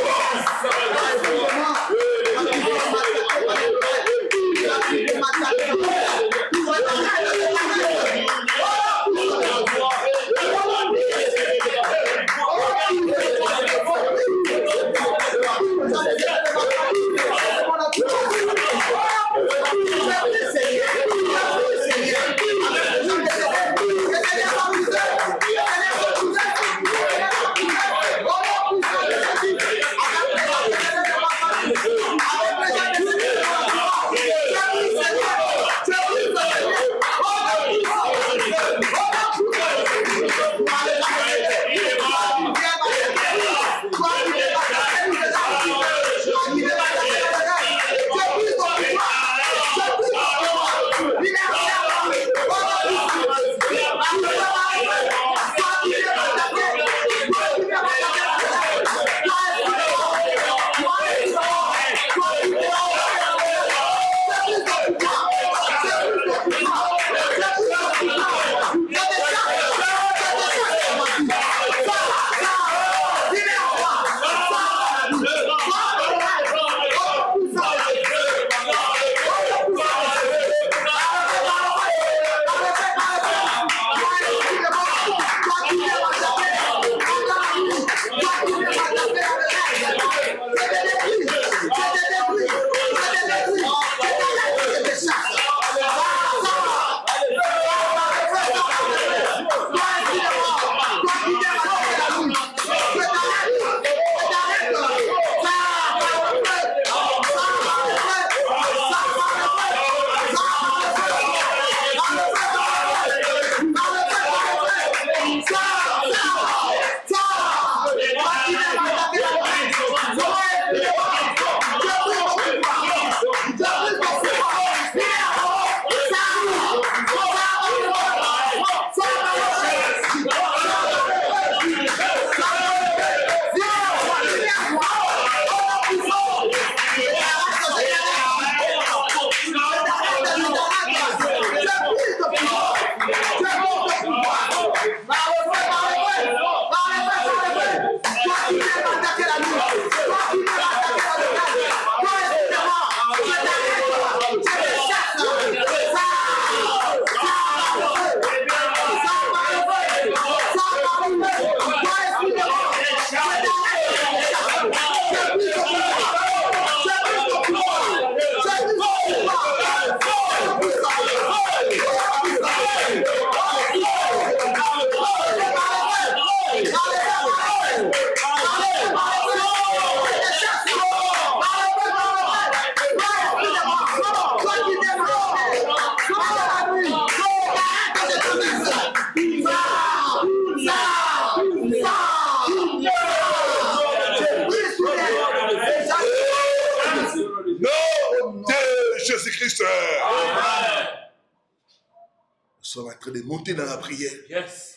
de dans la prière. Yes.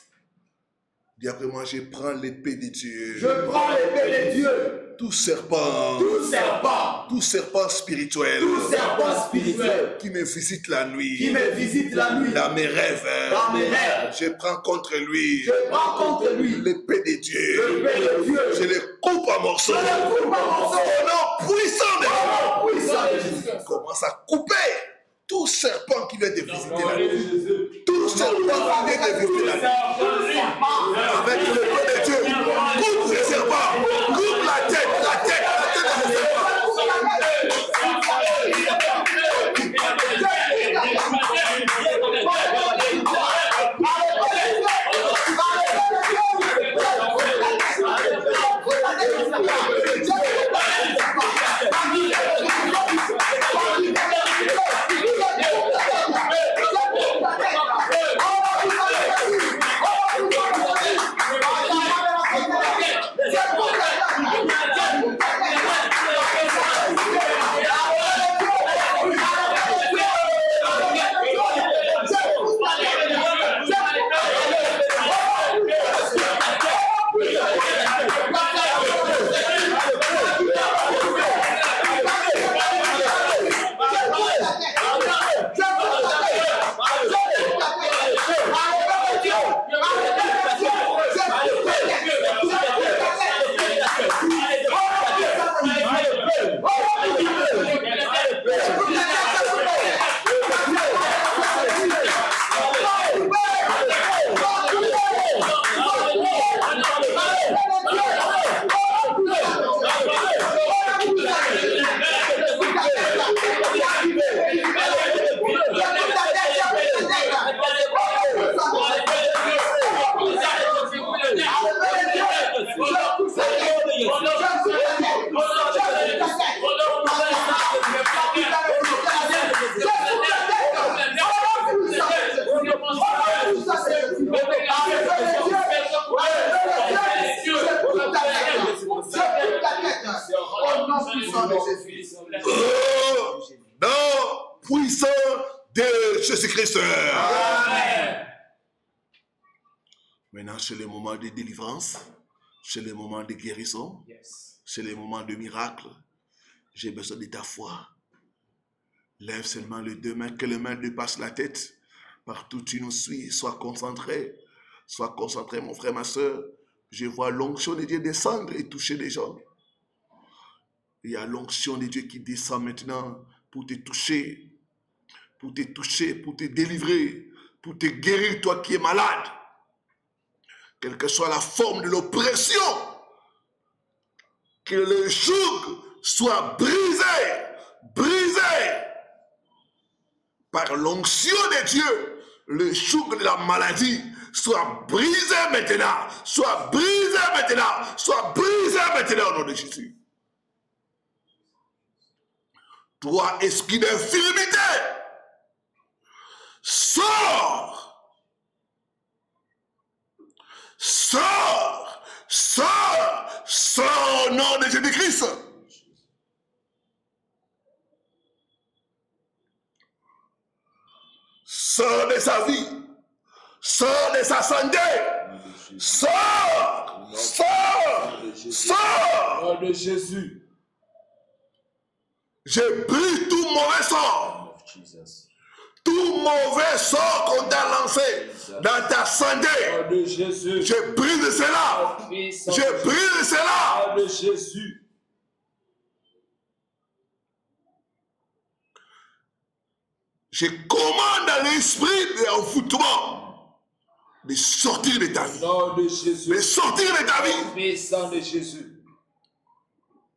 Dis après moi, je prends l'épée de Dieu. Je prends l'épée de Dieu, Tout serpent, tout serpent, tout serpent spirituel tout serpent spirituel qui me visite la nuit, qui me visite la nuit dans mes rêves, dans mes rêves. je prends contre lui Je prends contre lui l'épée de Dieu. l'épée de Dieu. Je le coupe en morceaux. Je le coupe en morceaux. Au nom puissant de Au nom puissant de Jésus. Commence à couper tout serpent qui vient te visiter la nuit. La nuit. Avec l'épée de Dieu, délivrance, c'est le moment de guérison, Yes. c'est le moment de miracle. J'ai besoin de ta foi. Lève seulement les deux mains, que les mains dépassent la tête. Partout tu nous suis, sois concentré. Sois concentré, mon frère, ma soeur. Je vois l'onction de Dieu descendre et toucher les gens. Il y a l'onction de Dieu qui descend maintenant pour te toucher, pour te toucher, pour te délivrer, pour te guérir, toi qui es malade. Quelle que soit la forme de l'oppression, que le joug soit brisé, brisé par l'onction de Dieu. Le joug de la maladie soit brisé maintenant, soit brisé maintenant, soit brisé maintenant au nom de Jésus. Toi, esprit d'infirmité, sors, sors, sors, sors au de Jésus-Christ. Sors de sa vie, sors de sa santé, sors, sors, sors. De Jésus. Je brise tout mauvais sort. Tout mauvais sort qu'on t'a lancé dans ta santé. De Jésus. Je brise cela. Puissant Je brise cela. Nom de Jésus. Je commande à l'esprit de l'envoûtement de sortir de ta vie. Nom de Jésus. De sortir de ta vie. De Jésus.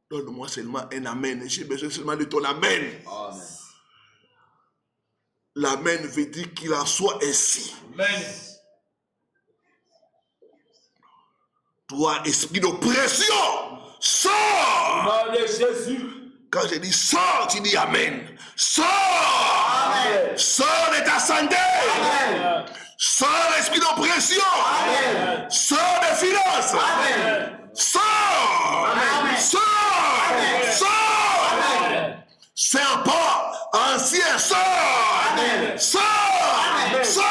Donne-moi seulement un amen. J'ai besoin seulement de ton amen. Amen. L'amen veut dire qu'il en soit ainsi. Amen. Toi, esprit d'oppression, sors. Nom de Jésus. Quand je dis sors, tu dis amen. Sors. Amen. Sors de ta santé. Amen. Sors l'esprit d'oppression. Amen. Sors des finances. Amen. Sors. Amen. Sors. Amen. Sors. Ancien, sors. Amen. Sors. Amen. Sors.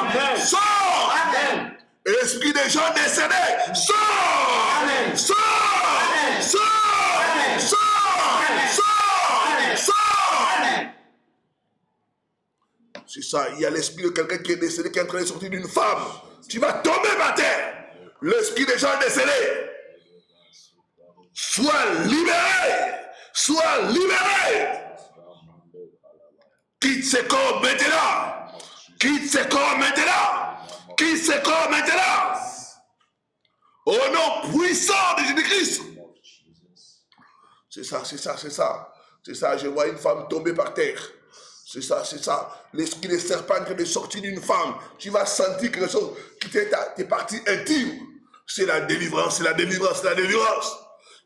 Amen. Sors. Amen. Esprit des gens décédés, sors. Amen. Sors. Amen. Sors. Amen. Sors. Amen. Sors. Amen. Sors. Amen. C'est ça, il y a l'esprit de quelqu'un qui est décédé, qui est en train de sortir d'une femme. Tu vas tomber par terre. L'esprit des gens décédés. Sois libéré. Sois libéré. Quitte ce corps maintenant. Quitte ce corps maintenant. Quitte ce corps maintenant. Au nom puissant de Jésus-Christ. C'est ça, c'est ça, c'est ça. C'est ça, je vois une femme tomber par terre. C'est ça, c'est ça. L'esprit des serpents en train de sortir d'une femme. Tu vas sentir quelque chose qui t'est tes parties intimes. C'est la délivrance, c'est la délivrance, c'est la délivrance.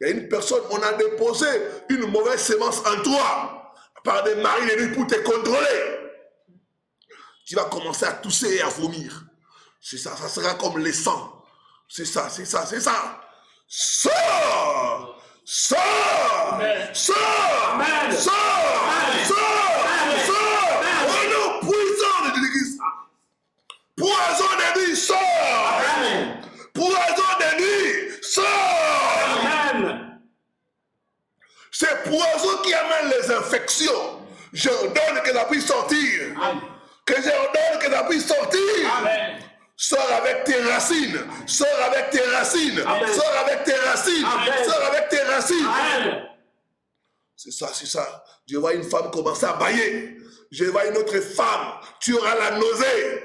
Il y a une personne, on a déposé une mauvaise sémence en toi par des maris de nuit pour te contrôler. Tu vas commencer à tousser et à vomir. C'est ça, ça sera comme le sang. C'est ça, c'est ça, c'est ça. Sors! Sors! Sors! Sors! Sors! Sors! Au nom puissant de l'Église. Poison de nuit, sors! Poison de nuit, sors! C'est poison qui amène les infections. J'ordonne que ça puisse sortir. Que j'ordonne que ça puisse sortir. Amen. Sors avec tes racines. Sors avec tes racines. Sors avec tes racines. Sors avec tes racines. C'est ça, c'est ça. Je vois une femme commencer à bailler. Je vois une autre femme. Tu auras la nausée.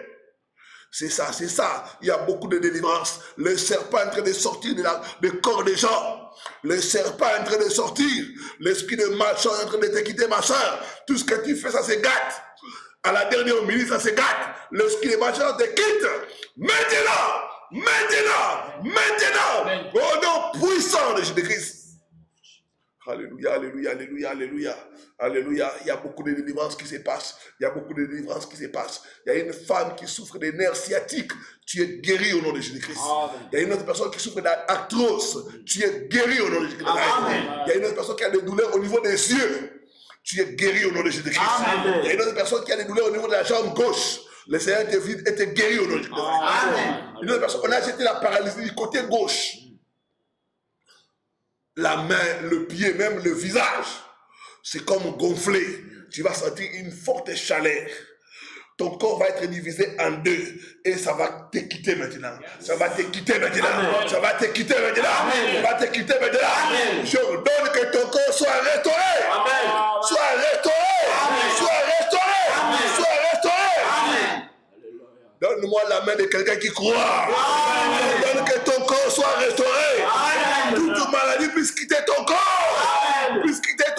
C'est ça, c'est ça. Il y a beaucoup de délivrance. Le serpent est en train de sortir de la, du corps des gens. Le serpent est en train de sortir. L'esprit de machin est en train de te quitter, ma soeur. Tout ce que tu fais, ça se gâte. À la dernière minute, ça se gâte. De machin te quitte. Maintenant, maintenant, maintenant. Au nom puissant de Jésus-Christ. Alléluia, alléluia, alléluia, alléluia, alléluia. Il y a beaucoup de délivrances qui se passent. Il y a beaucoup de délivrances qui se passent. Il y a une femme qui souffre des nerfs sciatiques. Tu es guéri au nom de Jésus-Christ. Il y a une autre personne qui souffre d'arthrose. Tu es guéri au nom de Jésus-Christ. Il y a une autre personne qui a des douleurs au niveau des yeux. Tu es guéri au nom de Jésus-Christ. Il y a une autre personne qui a des douleurs au niveau de la jambe gauche. Le Seigneur David était guéri au nom de Jésus-Christ. Amen. Une autre personne, on a jeté la paralysie du côté gauche. La main, le pied, même le visage. C'est comme gonflé. Tu vas sentir une forte chaleur. Ton corps va être divisé en deux et ça va te quitter maintenant. Ça va te quitter maintenant. Ça va te quitter maintenant. Ça va te quitter maintenant. Je ordonne que ton corps soit restauré. Soit restauré. Soit restauré. Soit restauré. Donne-moi la main de quelqu'un qui croit. Donne que ton corps soit restauré. Toute maladie puisse quitter ton corps. Puisse quitter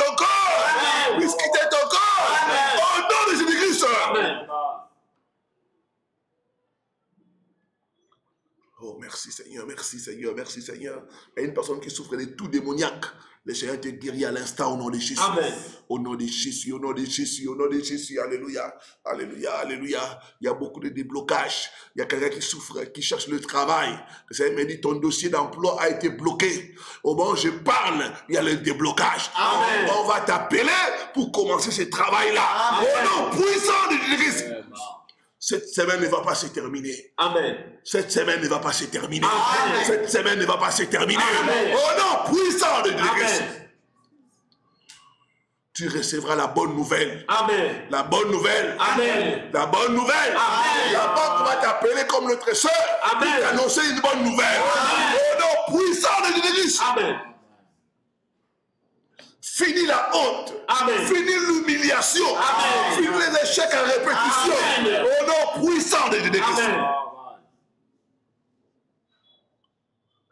merci Seigneur, merci Seigneur, merci Seigneur. Il y a une personne qui souffre de tout démoniaque. Le Seigneur te guérit à l'instant au nom de Jésus. Amen. Au nom de Jésus, au nom de Jésus, au nom de Jésus. Alléluia, alléluia, alléluia. Il y a beaucoup de déblocages. Il y a quelqu'un qui souffre, qui cherche le travail. Le Seigneur me dit, ton dossier d'emploi a été bloqué. Au moment où je parle, il y a le déblocage. Amen. On va t'appeler pour commencer ce travail-là. Au nom puissant de Jésus. Cette semaine ne va pas se terminer. Amen. Cette semaine ne va pas se terminer. Amen. Cette semaine ne va pas se terminer. Amen. Au nom puissant de. Amen. Tu recevras la bonne nouvelle. Amen. La bonne nouvelle. Amen. La bonne nouvelle. Amen. La banque va t'appeler comme notre soeur Amen. pour t'annoncer une bonne nouvelle. Au nom puissant de Jésus. Amen. Fini la honte. Amen. Fini l'humiliation. Fini les échecs en répétition. Amen. Au nom puissant de Jésus-Christ. Amen.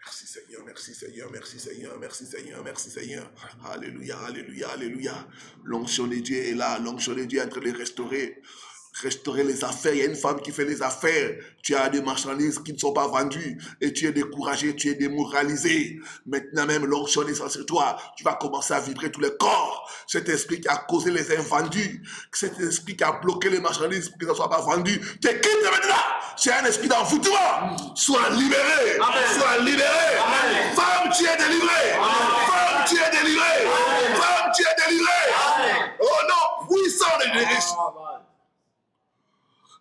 Merci Seigneur, merci Seigneur, merci Seigneur, merci Seigneur, merci Seigneur. Alléluia, alléluia, alléluia. L'onction de Dieu est là, l'onction de Dieu est en train de restaurer. Restaurer les affaires. Il y a une femme qui fait les affaires. Tu as des marchandises qui ne sont pas vendues et tu es découragé, tu es démoralisé. Maintenant même, l'onction est sur toi. Tu vas commencer à vibrer tous les corps. Cet esprit qui a causé les invendus, cet esprit qui a bloqué les marchandises pour que ça ne soit pas vendu, te quitte maintenant. C'est un esprit d'envoûtement. Sois libéré. Sois libéré. Femme, tu es délivrée. Femme, tu es délivrée. Femme, tu es délivrée. Au nom puissant de Jésus.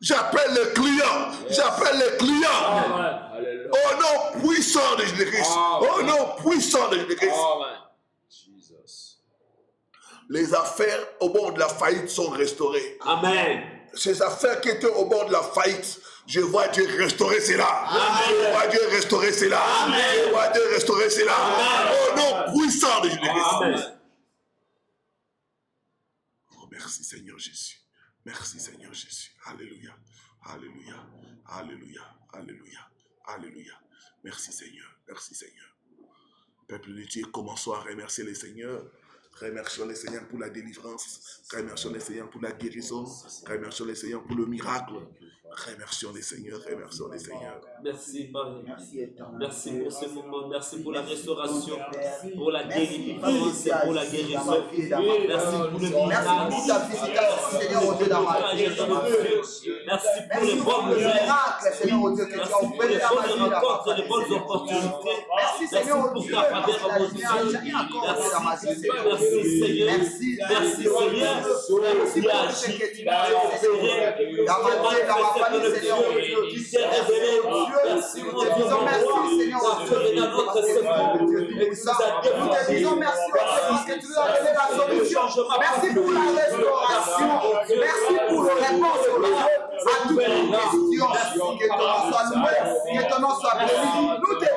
J'appelle les clients. J'appelle les clients. Alléluia. Au nom puissant de Jésus-Christ. Au nom puissant de Jésus-Christ. Jesus. Les affaires au bord de la faillite sont restaurées. Amen. Ces affaires qui étaient au bord de la faillite, je vois Dieu restaurer cela. Je vois Dieu restaurer cela. Je vois Dieu restaurer cela. Au nom puissant de Jésus-Christ. Oh, merci Seigneur Jésus. Merci Seigneur Jésus. Alléluia. Alléluia. Alléluia. Alléluia. Alléluia. Merci Seigneur. Merci Seigneur. Peuple de Dieu, commençons à remercier le Seigneur. Remercions le Seigneur pour la délivrance. Remercions le Seigneur pour la guérison. Remercions le Seigneur pour le miracle. Remercions le Seigneur. Remercions le Seigneur. Merci, Marie. Merci. Merci pour ce moment. Merci pour la restauration, pour la délivrance pour la guérison. Merci pour le Merci pour ta visitation, Seigneur, au Dieu dans ma vie. Merci pour les Merci pour bonnes le nouvelles. miracle, Seigneur, au Dieu, que tu Merci as pour opéré les dans ma vie. rencontres et les bonnes opportunités. Merci, Merci Seigneur, au pour Dieu, ta faveur, vie, Merci, Seigneur. merci Seigneur. Merci, Merci Seigneur. Merci Merci pour ce que tu m'as Seigneur. Dans ma vie, dans ma famille, Seigneur, au Dieu. Qui s'est révélé. Merci Nous te disons merci, Seigneur, Dieu. Nous te disons merci, au Dieu, parce que tu nous as donné la solution. Merci pour la restauration. Merci pour la réponse à toutes nos questions. Que ton nom soit loué, que ton nom soit béni. Nous te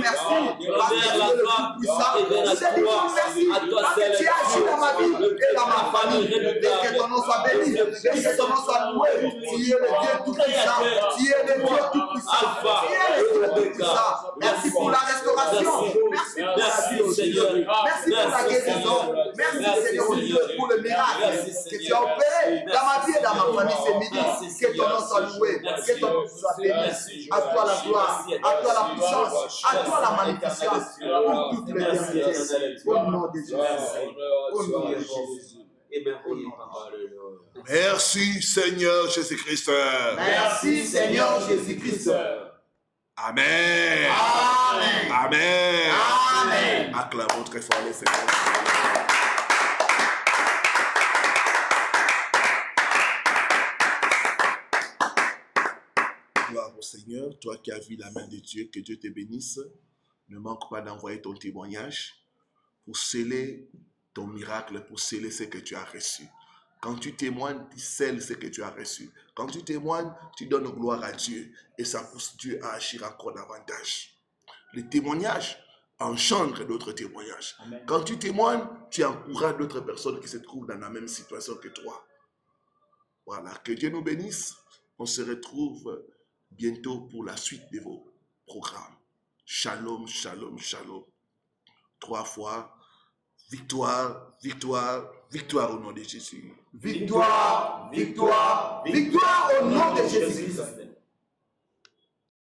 merci, parce que tu es le Tout-Puissant. Nous te disons merci, parce que tu as agi dans ma vie et dans ma famille. Et que ton nom soit béni, et que ton nom soit loué. Tu es le Dieu Tout-Puissant. Tu es le Dieu Tout-Puissant. Tu es le Dieu Tout-Puissant. Merci pour la restauration. Merci pour la vie, au Dieu. Merci pour la guérison. Merci Seigneur, Dieu, pour le miracle que tu as opéré dans ma vie et dans ma famille ce midi. Que ton nom soit loué, que ton nom soit béni. À toi la gloire, à toi la puissance, à toi la magnificence pour toute l'éternité. Au nom de Jésus. Au nom de Jésus. Merci Seigneur Jésus-Christ. Merci Seigneur Jésus-Christ. Amen. Amen. Amen. Amen. Acclamons très fort le Seigneur. Gloire au Seigneur, toi qui as vu la main de Dieu, que Dieu te bénisse. Ne manque pas d'envoyer ton témoignage pour sceller ton miracle, pour sceller ce que tu as reçu. Quand tu témoignes, tu scelles ce que tu as reçu. Quand tu témoignes, tu donnes gloire à Dieu et ça pousse Dieu à agir encore davantage. Le témoignage engendre d'autres témoignages. Quand tu témoignes, tu encourages d'autres personnes qui se trouvent dans la même situation que toi. Voilà, que Dieu nous bénisse. On se retrouve bientôt pour la suite de vos programmes. Shalom, shalom, shalom. Trois fois, victoire, victoire, victoire au nom de Jésus. Victoire, victoire, victoire au nom de Jésus-Christ.